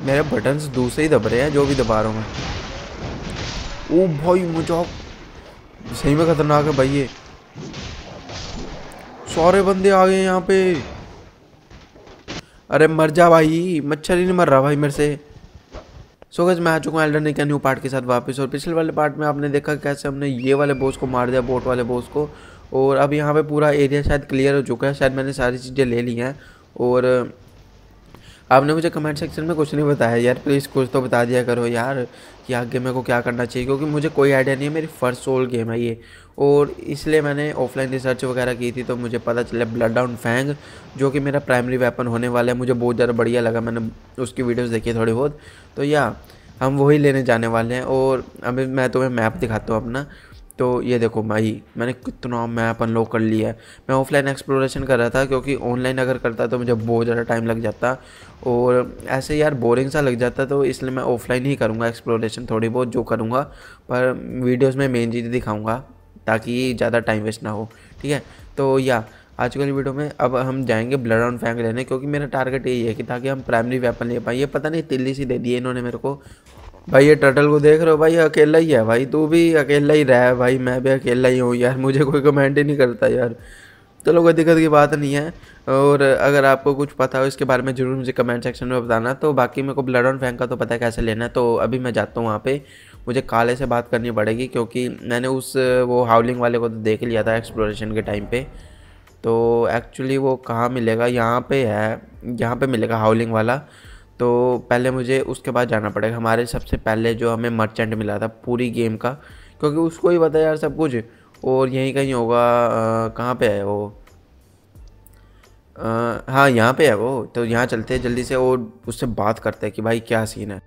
मेरे बटन्स दूसरे ही दब रहे हैं, जो भी दबा रहा हूँ मैं। ओ भाई, मुझे सही में खतरनाक है भाई ये। सारे बंदे आ गए यहाँ पे। अरे मर जा भाई, मच्छर ही नहीं मर रहा भाई मेरे से। सो गज मैं आ चुका हूँ एल्डन का न्यू पार्ट के साथ वापस, और पिछले वाले पार्ट में आपने देखा कैसे हमने ये वाले बोस को मार दिया बोट वाले बोस को। और अब यहाँ पे पूरा एरिया शायद क्लियर हो चुका है, शायद मैंने सारी चीज़ें ले ली हैं। और आपने मुझे कमेंट सेक्शन में कुछ नहीं बताया यार प्लीज़ कुछ तो बता दिया करो यार कि आगे मेरे को क्या करना चाहिए, क्योंकि मुझे कोई आइडिया नहीं है, मेरी फ़र्स्ट सोल गेम है ये। और इसलिए मैंने ऑफलाइन रिसर्च वगैरह की थी तो मुझे पता चला ब्लड डाउन फैंग जो कि मेरा प्राइमरी वेपन होने वाला है, मुझे बहुत ज़्यादा बढ़िया लगा, मैंने उसकी वीडियोज़ देखी थोड़ी बहुत। तो या हम वही लेने जाने वाले हैं, और अभी मैं तुम्हें मैप दिखाता हूँ अपना। तो ये देखो भाई, मैंने कितना मैप अनलॉक कर लिया है। मैं ऑफलाइन एक्सप्लोरेशन कर रहा था क्योंकि ऑनलाइन अगर करता तो मुझे बहुत ज़्यादा टाइम लग जाता और ऐसे यार बोरिंग सा लग जाता तो इसलिए मैं ऑफलाइन ही करूँगा एक्सप्लोरेशन थोड़ी बहुत जो करूँगा, पर वीडियोज़ में मेन चीज़ दिखाऊँगा ताकि ज़्यादा टाइम वेस्ट ना हो, ठीक है? तो या, आज कल वीडियो में अब हम जाएँगे ब्लड ऑन फैंग लेने क्योंकि मेरा टारगेट यही है कि ताकि हम प्राइमरी वेपन ले पाए। ये पता नहीं, तिल्ली सी दे दी इन्होंने मेरे को। भाई ये टर्टल को देख रहे हो? भाई अकेला ही है। भाई तू भी अकेला ही रहा। है भाई मैं भी अकेला ही हूँ यार। मुझे कोई कमेंट ही नहीं करता यार। चलो कोई दिक्कत की बात नहीं है। और अगर आपको कुछ पता हो इसके बारे में, ज़रूर मुझे कमेंट सेक्शन में बताना। तो बाकी मेरे को ब्लड ऑन फैंक का तो पता है कैसे लेना है। तो अभी मैं जाता हूँ वहाँ पे। मुझे काले से बात करनी पड़ेगी क्योंकि मैंने उस, वो हाउलिंग वाले को तो देख लिया था एक्सप्लोरेशन के टाइम पे। तो एक्चुअली वो कहाँ मिलेगा? यहाँ पे है। यहाँ पे मिलेगा हाउलिंग वाला। तो पहले मुझे उसके बाद जाना पड़ेगा। हमारे सबसे पहले जो हमें मर्चेंट मिला था पूरी गेम का क्योंकि उसको ही पता यार सब कुछ। और यहीं कहीं होगा कहाँ पे है वो? आ, हाँ यहाँ पे है वो। तो यहाँ चलते हैं जल्दी से और उससे बात करते हैं कि भाई क्या सीन है।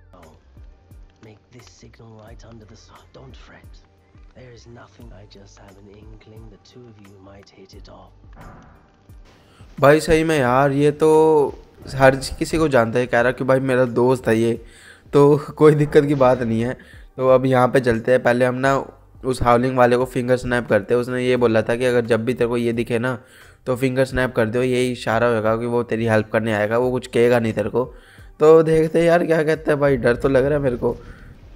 There is nothing. I just have an inkling the two of you might hit it off. भाई सही में यार ये तो हर किसी को जानता है, कह रहा कि भाई मेरा दोस्त है ये। तो कोई दिक्कत की बात नहीं है। तो अब यहाँ पे चलते हैं। पहले हम ना उस हाउलिंग वाले को फिंगर स्नैप करते हैं। उसने ये बोला था कि अगर जब भी तेरे को ये दिखे ना तो फिंगर स्नैप कर दो यही इशारा होगा कि वो तेरी हेल्प करने आएगा। वो कुछ कहेगा नहीं तेरे को। तो देखते यार क्या कहते हैं। भाई डर तो लग रहा है मेरे को।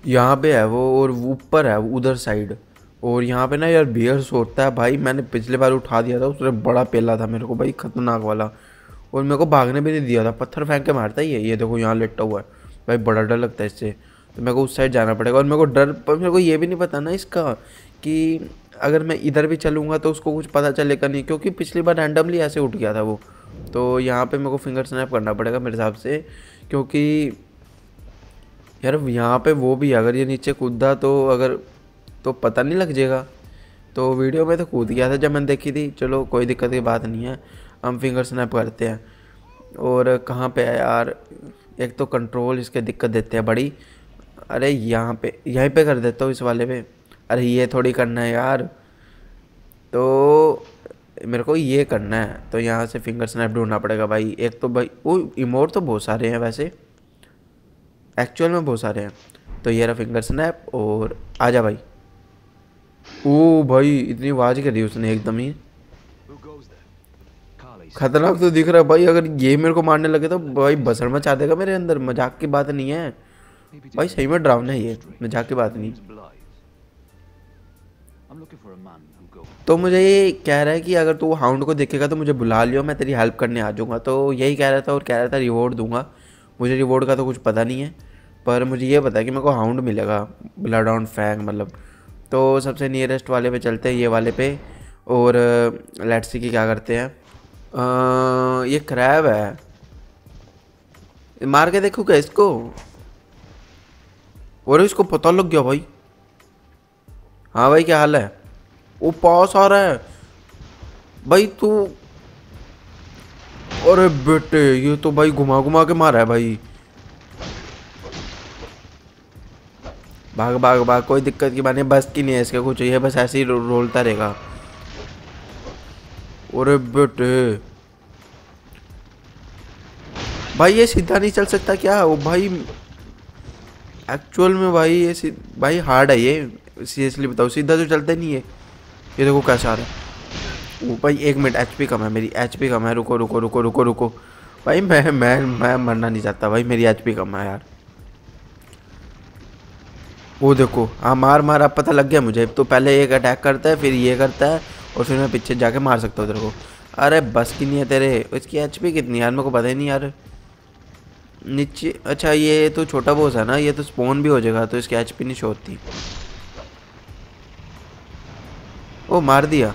यहाँ पे है वो और ऊपर है उधर साइड और यहाँ पे ना यार बियर सोचता है। भाई मैंने पिछले बार उठा दिया था। उसने बड़ा पेला था मेरे को। भाई खतरनाक वाला। और मेरे को भागने भी नहीं दिया था। पत्थर फेंक के मारता ही है। ये देखो यहाँ लेटा हुआ है। भाई, बड़ा डर लगता है इससे। तो मेरे को उस साइड जाना पड़ेगा। और मेरे को डर, पर मेरे को ये भी नहीं पता ना इसका कि अगर मैं इधर भी चलूँगा तो उसको कुछ पता चलेगा नहीं, क्योंकि पिछली बार रैंडमली ऐसे उठ गया था वो। तो यहाँ पे मेरे को फिंगर स्नैप करना पड़ेगा मेरे हिसाब से, क्योंकि यार यहाँ पे वो भी अगर ये नीचे कूदा तो अगर तो पता नहीं लग जाएगा। तो वीडियो में तो कूद गया था जब मैंने देखी थी। चलो, कोई दिक्कत की बात नहीं है। हम फिंगर स्नैप करते हैं। और कहाँ पे है यार? एक तो कंट्रोल इसके दिक्कत देते हैं बड़ी। अरे यहाँ पे, यहीं पे कर देता हूँ इस वाले पे अरे ये थोड़ी करना है यार। तो मेरे को ये करना है। तो यहाँ से फिंगर स्नैप ढूंढना पड़ेगा भाई। एक तो भाई, वो इमोट तो बहुत सारे हैं वैसे। एक्चुअल में बहुत सारे हैं। तो ये रहा फिंगर स्नैप और आजा भाई। ओ भाई, इतनी आवाज़ करी उसने एकदम ही। खतरनाक तो दिख रहा है भाई, अगर ये मेरे को मारने लगे तो भाई बसर मचा देगा मेरे अंदर, मज़ाक की बात नहीं है। भाई सही में ड्राउन है ये, मज़ाक की बात नहीं। तो मुझे ये कह रहा है कि अगर तू हाउंड को देखेगा तो मुझे बुला लियो, मैं तेरी हेल्प करने आ जाऊँगा। तो यही कह रहा था और कह रहा था रिवॉर्ड दूँगा। मुझे रिवॉर्ड का तो कुछ पता नहीं है, पर मुझे ये पता है कि मेरे को हाउंड मिलेगा ब्लड ऑन फैंग मतलब। तो सबसे नियरेस्ट वाले पे चलते हैं, ये वाले पे, और लेट्स सी की क्या करते हैं। ये क्रैब है। मार के देखो क्या इसको? और इसको पता लग गया भाई। हाँ भाई क्या हाल है? वो पास आ रहा है। भाई तू अरे बेटे ये तो भाई घुमा घुमा के मारा है भाई। भाग भाग भाग कोई दिक्कत की बात नहीं बस की नहीं है इसका कुछ ये बस ऐसे ही रो, रोलता रहेगा। अरे बेटे। भाई, ये सीधा नहीं चल सकता क्या? वो भाई एक्चुअल में भाई, ये भाई हार्ड है ये। सीरियसली बताओ, सीधा तो चलता नहीं है। ये देखो कैसा आ रहा है। वो भाई, एक मिनट एचपी कम है मेरी एचपी कम है। रुको रुको रुको रुको रुको। भाई, मैं मैं मैं मरना नहीं चाहता भाई, मेरी एचपी कम है यार। वो देखो हाँ मार मार, अब पता लग गया मुझे। तो पहले एक अटैक करता है, फिर ये करता है। और फिर मैं पीछे जाके मार सकता हूँ तेरे को। अरे, बस की नहीं है तेरे। इसकी एच कितनी यार, मेरे को पता ही नहीं यार। नीचे अच्छा ये तो छोटा बोस है ना? ये तो स्पोन भी हो जाएगा तो इसकी एचपी नहीं शो होती। ओ, मार दिया।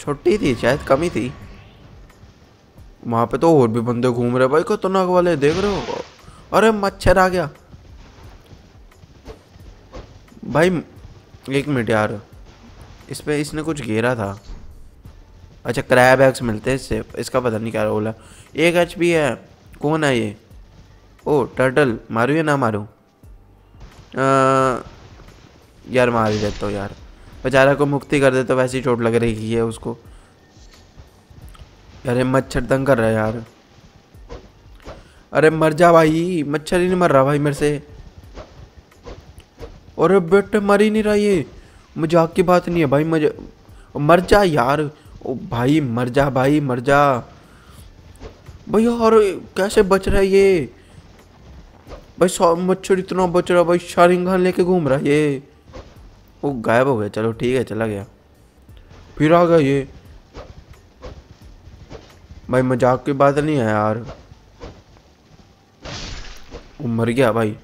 छोटी थी, शायद कम थी। वहाँ पे तो और भी बंदे घूम रहे भाई, खतरनाक वाले, देख रहे हो? अरे, मच्छर आ गया। भाई, एक मिनट यार। इस पर इसने कुछ घेरा था। अच्छा क्रैब एग्स मिलते हैं इससे, इसका पता नहीं क्या है। एक एच भी है। कौन है ये? ओ टर्टल मारू या ना मारू? यार मार ही देता हूँ यार। बेचारा को मुक्ति कर दे तो वैसी चोट लग रही है उसको। अरे, मच्छर तंग कर रहा है यार। अरे, मर जा भाई। मच्छर ही नहीं मर रहा भाई मेरे से। अरे, बेटे, मर ही नहीं रहा ये। मज़ाक की बात नहीं है भाई, मज़ा मर जा यार। ओ भाई, मर जा भाई, मर जा। भाई और कैसे बच रहा है ये? भाई सौ मच्छर इतना बच रहा भाई शारिंगान लेके घूम रहा है ये। वो गायब हो गया, चलो ठीक है, चला गया। फिर आ गया ये। भाई मज़ाक की बात नहीं है यार। वो मर गया भाई।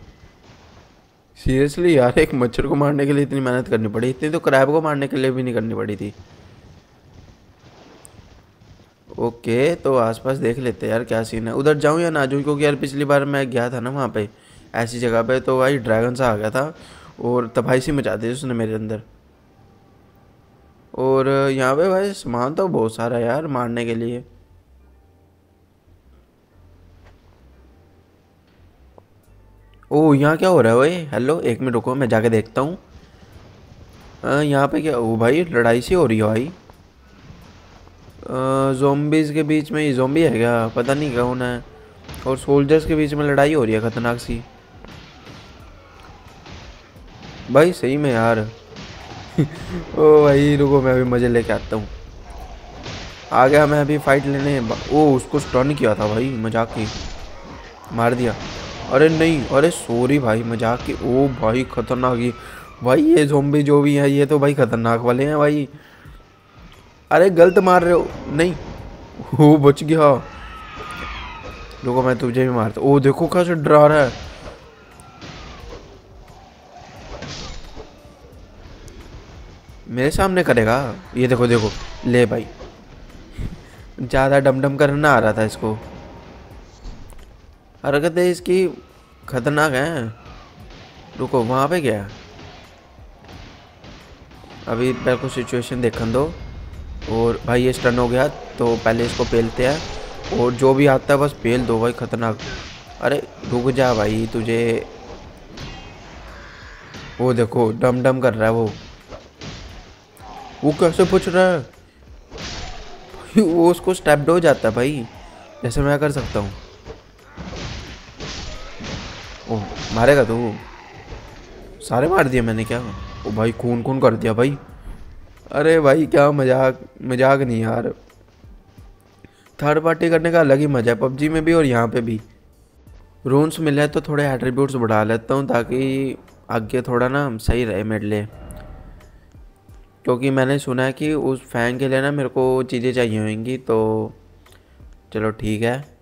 सीरियसली यार, एक मच्छर को मारने के लिए इतनी मेहनत करनी पड़ी। इतनी तो क्रैब को मारने के लिए भी नहीं करनी पड़ी थी। ओके तो आसपास देख लेते हैं यार क्या सीन है। उधर जाऊँ या ना जाऊँ? क्योंकि यार पिछली बार मैं गया था ना वहाँ पे, ऐसी जगह पे तो भाई ड्रैगन सा आ गया था और तबाही सी मचा दी उसने मेरे अंदर। और यहाँ पे भाई सामान तो बहुत सारा यार मारने के लिए। ओ, यहाँ क्या हो रहा है भाई? हेलो एक मिनट रुको, मैं जाके देखता हूँ। यहाँ पे क्या? ओ भाई, लड़ाई सी हो रही है भाई। जोम्बीज़ के बीच में ये जोम्बी है क्या? पता नहीं कौन है। और सोल्जर्स के बीच में लड़ाई हो रही है, ख़तरनाक सी। भाई, सही में यार। ओ भाई, रुको, मैं अभी मज़े लेके आता हूँ। आ गया मैं अभी फाइट लेने ओ, उसको स्टन किया था भाई, मज़ाक की मार दिया। अरे नहीं, अरे सॉरी भाई, मज़ाक की ओ भाई, खतरनाक ही भाई ये जोम्बी जो भी है, ये तो भाई खतरनाक वाले हैं भाई। अरे गलत मार रहे हो। नहीं वो बच गया। देखो मैं तुझे भी मारता ओ देखो कैसे डरा रहा है। मेरे सामने करेगा? ये देखो देखो। ले भाई। ज़्यादा डमडम करना आ रहा था इसको। हरकतें इसकी। खतरनाक है। रुको, वहाँ पे क्या? अभी मेरे को सिचुएशन देखने दो। और भाई, ये स्टन हो गया तो पहले इसको पेलते हैं। और जो भी आता है, बस पेल दो भाई, ख़तरनाक। अरे, रुक जा भाई, तुझे वो देखो डम डम कर रहा है वो। वो कैसे पूछ रहा है? वो उसको स्टेप हो जाता है भाई। जैसे मैं कर सकता हूँ। मारेगा तू? सारे मार दिए मैंने क्या? ओ भाई खून खून कर दिया भाई। अरे भाई, क्या मज़ाक मज़ाक नहीं यार। थर्ड पार्टी करने का अलग ही मज़ा है, पबजी में भी और यहाँ पे भी। रून्स मिले तो थोड़े एट्रीब्यूट्स बढ़ा लेता हूँ ताकि आगे थोड़ा ना सही रहे मेरे लिए क्योंकि मैंने सुना है कि उस फ़ैन के लिए ना मेरे को चीज़ें चाहिए होंगी तो चलो ठीक है।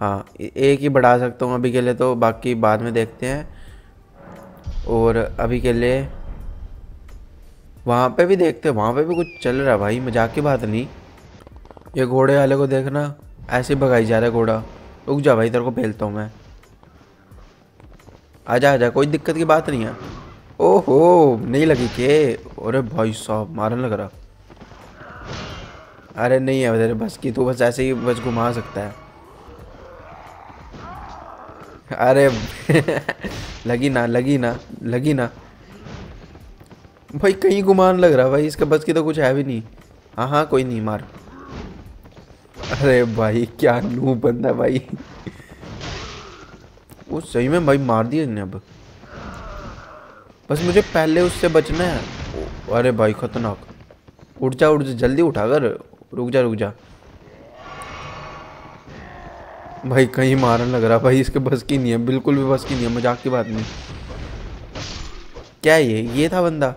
हाँ एक ही बढ़ा सकता हूँ अभी के लिए तो बाकी बाद में देखते हैं। और अभी के लिए वहाँ पे भी देखते हैं, वहाँ पे भी कुछ चल रहा है भाई, मज़ाक की बात नहीं। ये घोड़े वाले को देखना, ऐसे भगाई जा रहा है घोड़ा। रुक जा भाई, तेरे को फेलता हूँ मैं। आजा आजा कोई दिक्कत की बात नहीं है। ओहो, नहीं लगी के? अरे भाई साहब, मारने लग रहा। अरे नहीं है, तेरे बस की, तू बस ऐसे ही बस घुमा सकता है। अरे लगी ना लगी ना लगी ना। भाई, कहीं गुमान लग रहा भाई, इसका बस की तो कुछ है भी नहीं। हाँ हाँ कोई नहीं, मार। अरे भाई, क्या नू बंदा भाई। वो सही में भाई मार दिया अब। बस मुझे पहले उससे बचना है। अरे भाई, खतरनाक। उठ जा उठ जा, जल्दी उठा कर। रुक जा रुक जा। भाई, कहीं मारन लग रहा भाई, इसके बस की नहीं है। बिल्कुल भी बस की नहीं है। मज़ाक की बात नहीं। क्या ये? ये था बंदा।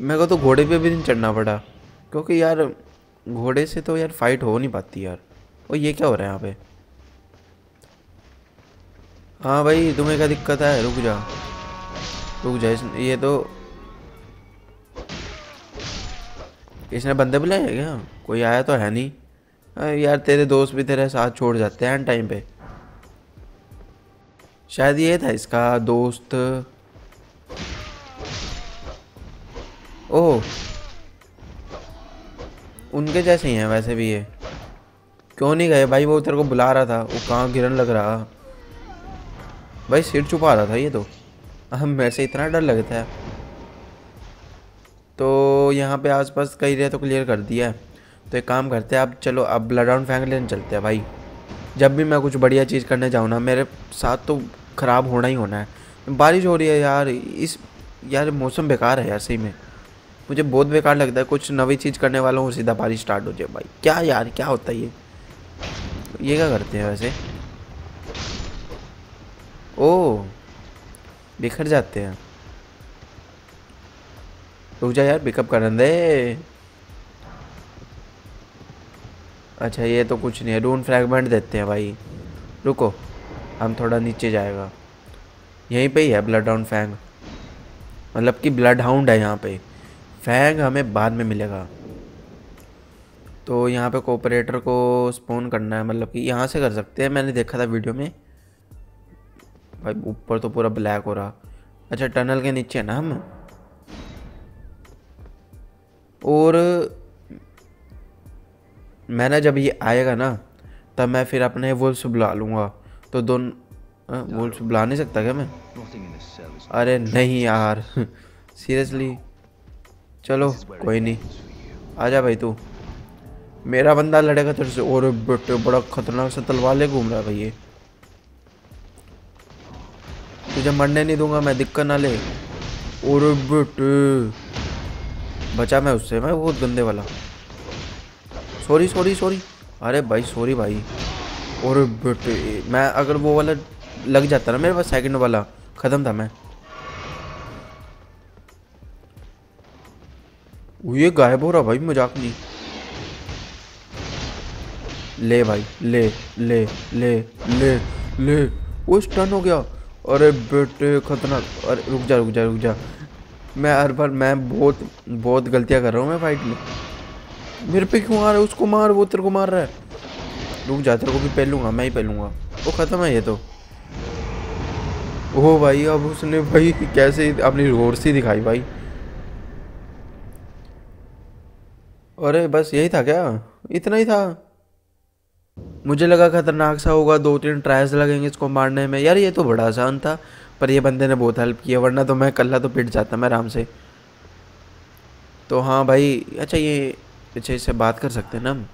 मेरे को तो घोड़े पे भी नहीं चढ़ना पड़ा। क्योंकि यार, घोड़े से तो यार फाइट हो नहीं पाती यार। और ये क्या हो रहा है यहाँ पे? हाँ भाई, तुम्हें क्या दिक्कत है? रुक जा। रुक जा। ये तो इसने बंदे बुलाए क्या? कोई आया तो है नहीं। यार, तेरे दोस्त भी तेरे साथ छोड़ जाते हैं टाइम पे। शायद ये था इसका दोस्त। ओह। उनके जैसे ही हैं वैसे भी ये। क्यों नहीं गए? भाई वो तेरे को बुला रहा था। वो कहाँ गिरन लग रहा? भाई सिर छुपा रहा था ये तो। हम मेरे से इतना डर लगता है। तो यहाँ पे आसपास कई रहे तो क्लियर कर दिया। है तो एक काम करते हैं अब चलो, अब ब्लड फैंक लेने चलते हैं भाई। जब भी मैं कुछ बढ़िया चीज़ करने जाऊँ ना, मेरे साथ तो ख़राब होना ही होना है। बारिश हो रही है यार, इस यार मौसम बेकार है यार, सही में। मुझे बहुत बेकार लगता है, कुछ नवी चीज़ करने वाला हूँ सीधा बारिश स्टार्ट हो जाए भाई। क्या यार, क्या होता है ये? ये क्या करते हैं वैसे? ओ, बिखर जाते हैं। रुक जा यार पिकअप कर दे। अच्छा ये तो कुछ नहीं है डून फ्रैगमेंट देते हैं भाई। रुको। हम थोड़ा नीचे जाएगा। यहीं पे ही है ब्लड हाउंड फैंग मतलब कि ब्लड हाउंड है यहाँ पे। फैंग हमें बाद में मिलेगा। तो यहाँ पे कोऑपरेटर को स्पोन करना है। मतलब कि यहाँ से कर सकते हैं। मैंने देखा था वीडियो में। भाई, ऊपर तो पूरा ब्लैक हो रहा। अच्छा टनल के नीचे है ना हम? और मैंने जब ये आएगा ना, तब मैं फिर अपने वुल्स बुला लूँगा। तो दोनों वुल्स बुला नहीं सकता क्या मैं? अरे नहीं यार सीरियसली। चलो कोई नहीं। आजा भाई तू। मेरा बंदा लड़ेगा तेरे से और बेटे बड़ा खतरनाक सा तलवार ले घूम रहा है भाई ये। तुझे मरने नहीं दूँगा मैं दिक्कत ना ले। और बेटे बचा मैं उससे मैं बहुत गंदे वाला। सॉरी सॉरी सॉरी अरे भाई सॉरी भाई। और बेटे, मैं अगर वो वाला लग जाता ना मेरे पास सेकंड वाला, ख़त्म था मैं। ये गायब हो रहा भाई, मज़ाक नहीं। ले भाई, ले ले ले ले ले, वो स्टन हो गया। अरे बेटे, खतरनाक। अरे रुक जा रुक जा रुक जा। मैं हर बार, मैं बहुत बहुत गलतियाँ कर रहा हूँ मैं फाइट में। मेरे पे क्यों आ रहा है? उसको मार, वो तेरे को मार रहा है। रुक जा तेरे को भी पहलूँगा मैं ही पहलूँगा वो ख़त्म है ये तो। ओ भाई, अब उसने भाई, कैसे अपनी रोर सी दिखाई भाई? अरे बस यही था क्या? इतना ही था। मुझे लगा खतरनाक सा होगा दो तीन ट्रायल्स लगेंगे इसको मारने में। यार ये तो बड़ा आसान था, पर ये बंदे ने बहुत हेल्प किया वरना तो मैं कल्ला तो पिट जाता मैं आराम से। तो हाँ भाई अच्छा ये अच्छा इससे बात कर सकते हैं ना हम?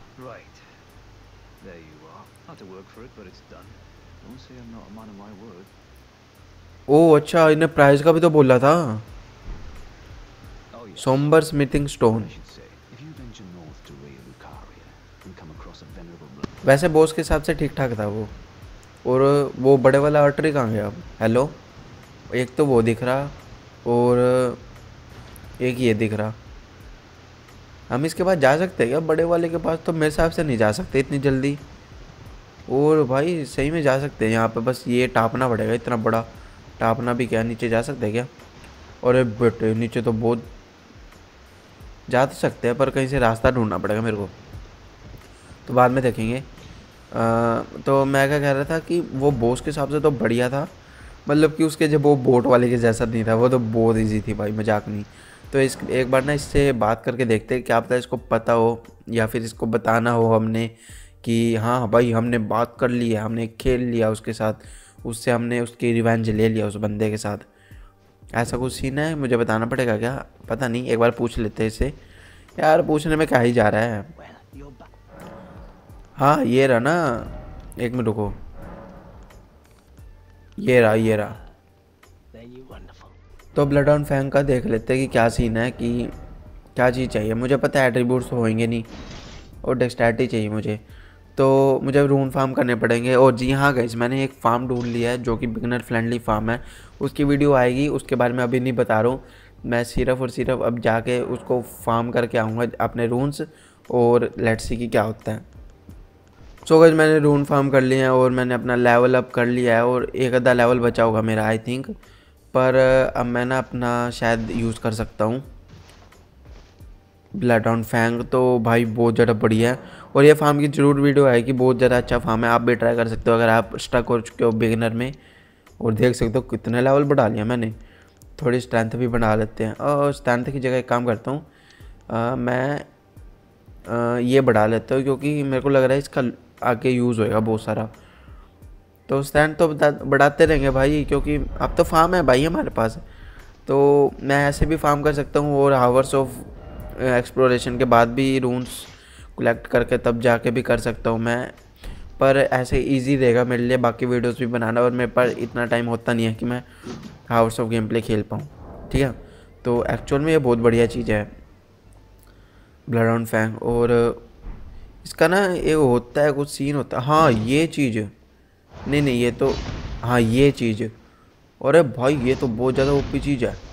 ओ अच्छा इन्हें प्राइस का भी तो बोला था। सोमबर स्मिथिंग स्टोन वैसे बॉस के हिसाब से ठीक ठाक था वो। और वो बड़े वाला आर्टरी कहाँ गया? हेलो एक तो वो दिख रहा और एक ये दिख रहा। हम इसके पास जा सकते हैं क्या? बड़े वाले के पास तो मेरे हिसाब से नहीं जा सकते इतनी जल्दी। और भाई सही में जा सकते हैं यहाँ पे बस ये टापना पड़ेगा इतना बड़ा। टापना भी क्या नीचे जा सकते हैं क्या? और बेटे नीचे तो बहुत जा तो सकते हैं पर कहीं से रास्ता ढूंढना पड़ेगा मेरे को। तो बाद में देखेंगे। आ, तो मैं क्या कह रहा था कि वो बोस के हिसाब से तो बढ़िया था। मतलब कि उसके जब वो बोट वाले के जैसा नहीं था वो तो बहुत ईजी थी भाई मज़ाक नहीं। तो इस एक बार ना इससे बात करके देखते हैं क्या पता इसको पता हो या फिर इसको बताना हो हमने कि हाँ भाई हमने बात कर ली है हमने खेल लिया उसके साथ। उससे हमने उसकी रिवेंज ले लिया उस बंदे के साथ। ऐसा कुछ सीन है? मुझे बताना पड़ेगा क्या? पता नहीं, एक बार पूछ लेते इसे। यार, पूछने में क्या ही जा रहा है। हाँ ये रहा ना। एक मिनट रुको। ये रहा ये रहा। तो ब्लड ऑन फैंग का देख लेते हैं कि क्या सीन है, कि क्या चीज़ चाहिए। मुझे पता है एट्रीब्यूट्स तो होंगे नहीं। और डेक्सटैटी चाहिए मुझे। तो मुझे रून फार्म करने पड़ेंगे। और जी हाँ गई मैंने एक फार्म ढूंढ लिया है जो कि बिगनर फ्रेंडली फार्म है। उसकी वीडियो आएगी उसके बारे में अभी नहीं बता रहा हूँ। मैं सिर्फ़ और सिर्फ़ अब जाके उसको फार्म करके आऊँगा अपने रून्स और लेट्स सी की क्या होता है। सो so, गज मैंने रून फार्म कर लिया है और मैंने अपना लेवल अप कर लिया है और एक अद्धा लेवल बचा होगा मेरा आई थिंक पर अब मैं ना अपना शायद यूज़ कर सकता हूँ। ब्लड ऑन फैंग तो भाई बहुत ज़्यादा बढ़िया है। और ये फार्म की ज़रूर वीडियो आएगी बहुत ज़्यादा अच्छा फार्म है। आप भी ट्राई कर सकते हो अगर आप स्टक हो चुके हो बिगिनर में। और देख सकते हो कितने लेवल बढ़ा लिया मैंने। थोड़ी स्ट्रेंथ भी बढ़ा लेते हैं। और स्ट्रेंथ की जगह एक काम करता हूँ। मैं आ, ये बढ़ा लेता हूँ क्योंकि मेरे को लग रहा है इसका आगे यूज़ होएगा बहुत सारा। तो स्टैंड तो बढ़ाते रहेंगे भाई क्योंकि अब तो फार्म है भाई हमारे पास। तो मैं ऐसे भी फार्म कर सकता हूँ और हावर्स ऑफ़ एक्सप्लोरेशन के बाद भी रून्स कलेक्ट करके तब जाके भी कर सकता हूँ मैं। पर ऐसे इजी रहेगा मेरे लिए, बाकी वीडियोस भी बनाना, और मेरे पास इतना टाइम होता नहीं है कि मैं हाउस ऑफ़ गेम प्ले खेल पाऊँ। ठीक है? तो एक्चुअल में ये बहुत बढ़िया चीज़ है। ब्लड ऑन फैंग और इसका ना ये होता है, कुछ सीन होता है। हाँ ये चीज़। नहीं नहीं, ये तो हाँ ये चीज़। अरे भाई, ये तो बहुत ज़्यादा ओपी चीज़ है।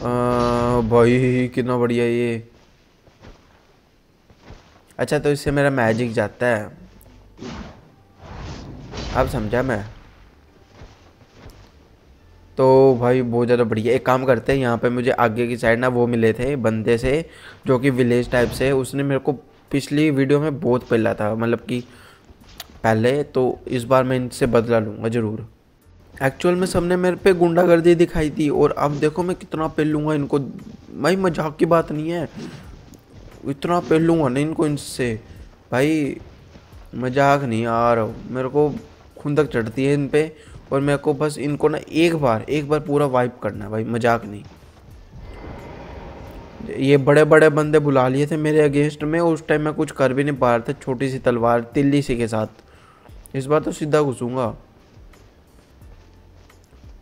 भाई, कितना बढ़िया ये। अच्छा तो इससे मेरा मैजिक जाता है। अब समझा मैं। तो भाई, बहुत ज़्यादा बढ़िया। एक काम करते हैं, यहाँ पे मुझे आगे की साइड ना वो मिले थे बंदे से, जो कि विलेज टाइप से, उसने मेरे को पिछली वीडियो में बहुत पहला था। मतलब कि पहले तो इस बार मैं इनसे बदला लूँगा, ज़रूर। एक्चुअल में सबने मेरे पे गुंडागर्दी दिखाई थी और अब देखो मैं कितना पेल लूँगा इनको। भाई, मज़ाक की बात नहीं है। इतना पेल लूँगा नहीं इनको इनसे। भाई, मज़ाक नहीं रहा। मेरे को खुंदक चढ़ती है इन पर और मेरे को बस इनको ना एक बार एक बार पूरा वाइप करना है भाई, मज़ाक नहीं। ये बड़े बड़े बंदे बुला लिए थे मेरे अगेंस्ट में, उस टाइम मैं कुछ कर भी नहीं पा रहा था, छोटी सी तलवार, तिल्ली सी के साथ। इस बार तो सीधा घुसूँगा।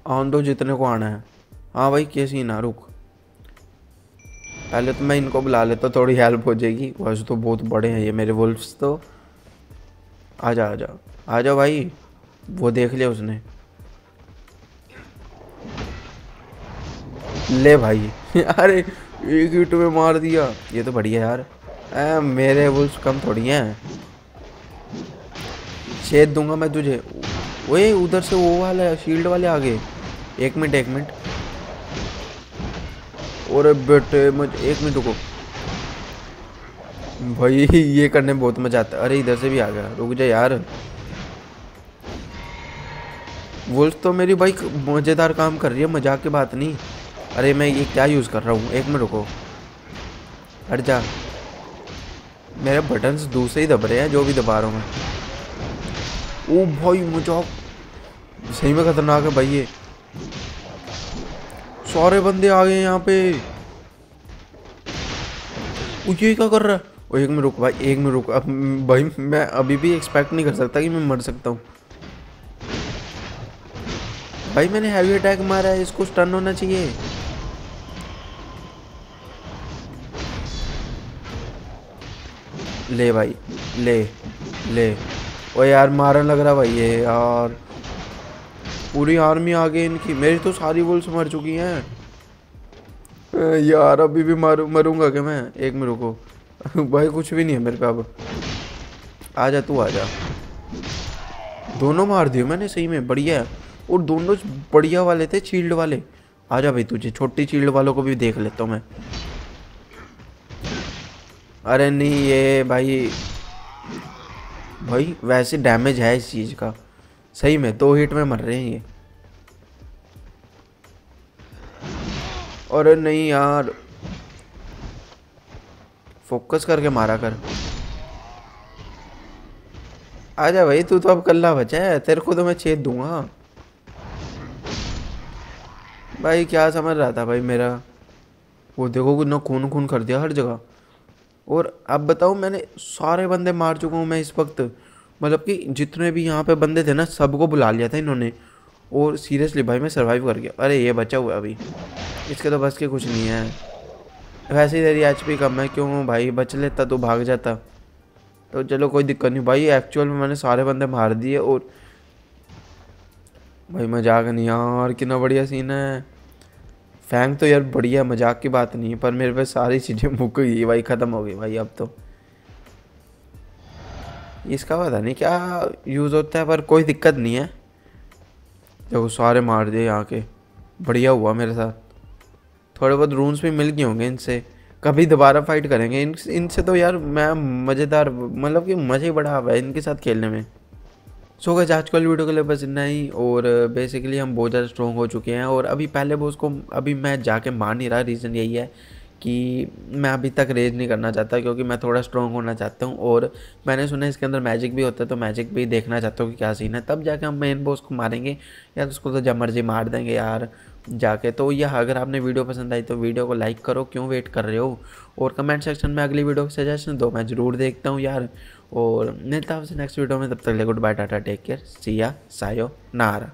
आन दो जितने को आना है। हाँ भाई कैसी ना रुक। पहले तो मैं इनको बुला लेता थोड़ी हेल्प हो जाएगी। वैसे तो बहुत बड़े हैं ये मेरे वुल्फ्स तो। आ जा आ जा। आ जाओ भाई वो देख लिया उसने। ले भाई। अरे एक हिट में मार दिया। ये तो बढ़िया यार। आ, मेरे वुल्स कम थोड़ी हैं। छेद दूँगा मैं तुझे। ओए उधर से वो वाला शील्ड वाले आगे। एक मिनट एक मिनट। और बेटे, मुझे एक मिनट रुको। भाई, ये करने बहुत मज़ा आता है। अरे, इधर से भी आ गया। रुक जा यार। वुल्फ तो मेरी भाई मज़ेदार काम कर रही है, मज़ाक की बात नहीं। अरे, मैं ये क्या यूज़ कर रहा हूँ? एक मिनट रुको। हट जा। मेरे बटन्स दूसरे ही दब रहे हैं, जो भी दबा रहा हूँ मैं। ओ भाई मुझे सही में खतरनाक है भाई ये। सारे बंदे आ गए यहाँ पे। ये क्या कर रहा है? ओ, एक मिनट रुक भाई, एक मिनट रुक। अब भाई, मैं अभी भी एक्सपेक्ट नहीं कर सकता कि मैं मर सकता हूँ। भाई, मैंने हैवी अटैक मारा है, इसको स्टन होना चाहिए। ले भाई, ले ले। ओ यार, मारन लग रहा भाई, ये यार। पूरी आर्मी आ गई इनकी। मेरी तो सारी वुल्स मर चुकी हैं। यार, अभी भी मारू, मरूँगा क्या मैं? एक में रुको। भाई, कुछ भी नहीं है मेरे पे अब। आ जा तू आ जा दोनों मार दिए मैंने सही में, बढ़िया और दोनों बढ़िया वाले थे चील्ड वाले। आ जा भाई तुझे, छोटी चील्ड वालों को भी देख लेता हूँ मैं। अरे नहीं, ये भाई भाई, वैसे डैमेज है इस चीज़ का। सही में, दो हिट में मर रहे हैं ये। अरे नहीं यार। फोकस करके मारा कर। आजा भाई, तू तो अब कल्ला बचा है। तेरे को तो मैं छेद दूँगा। भाई, क्या समझ रहा था भाई मेरा? वो देखो कितना खून खून कर दिया हर जगह। और अब बताओ मैंने सारे बंदे मार चुका हूँ मैं इस वक्त। मतलब कि जितने भी यहाँ पे बंदे थे ना, सबको बुला लिया था इन्होंने और सीरियसली भाई मैं सर्वाइव कर गया। अरे, ये बचा हुआ अभी। इसके तो बस के कुछ नहीं है। वैसे ही तेरी एच कम है, क्यों? भाई, बच लेता तो भाग जाता। तो चलो, कोई दिक्कत नहीं। भाई एक्चुअल में मैंने सारे बंदे मार दिए और भाई, मज़ाक नहीं यार, कितना बढ़िया सीन है। फैंग तो यार बढ़िया, मज़ाक की बात नहीं पर मेरे पे सारी चीज़ें मुक गई, भाई, ख़त्म हो गई, भाई, अब तो। इसका पता नहीं क्या यूज़ होता है, पर कोई दिक्कत नहीं है। देखो, सारे मार दिए यहाँ के। बढ़िया हुआ मेरे साथ। थोड़े बहुत रूम्स भी मिल गए होंगे इनसे। कभी दोबारा फाइट करेंगे। इन इनसे तो यार मैं मज़ेदार मतलब कि मज़ा ही बड़ा हुआ है इनके साथ खेलने में। सो गए आज कल वीडियो के लिए बस इतना ही, और बेसिकली हम बहुत ज़्यादा स्ट्रॉन्ग हो चुके हैं। और अभी पहले वो उसको अभी मैं जाके मार नहीं रहा। रीज़न यही है कि मैं अभी तक रेज नहीं करना चाहता क्योंकि मैं थोड़ा स्ट्रॉन्ग होना चाहता हूँ और मैंने सुना है इसके अंदर मैजिक भी होता है तो मैजिक भी देखना चाहता हूँ कि क्या सीन है। तब जाके हम मेन बॉस को मारेंगे। या तो उसको तो जब मर्ज़ी मार देंगे यार जाके। तो यह, अगर आपने वीडियो पसंद आई तो वीडियो को लाइक करो। क्यों वेट कर रहे हो? और कमेंट सेक्शन में अगली वीडियो को सजेशन दो। मैं ज़रूर देखता हूँ यार। और मिलता हूँ नेक्स्ट वीडियो में, तब तक ले good bye tata take care Siya सायो नारा